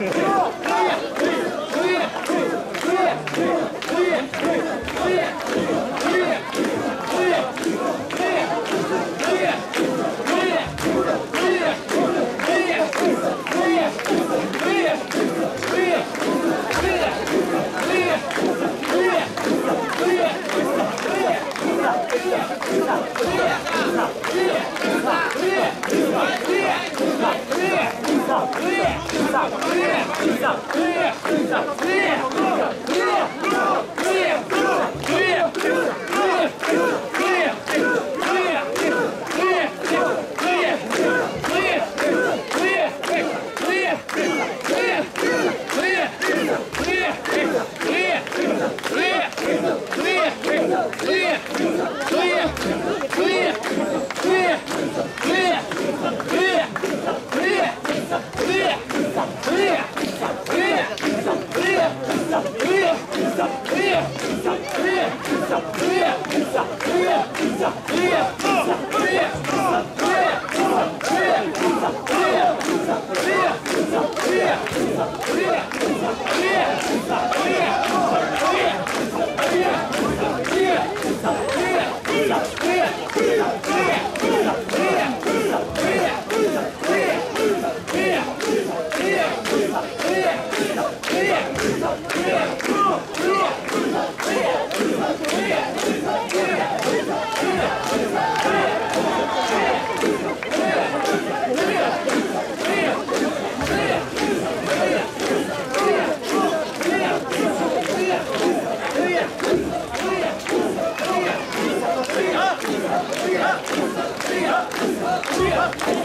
Yeah. Good!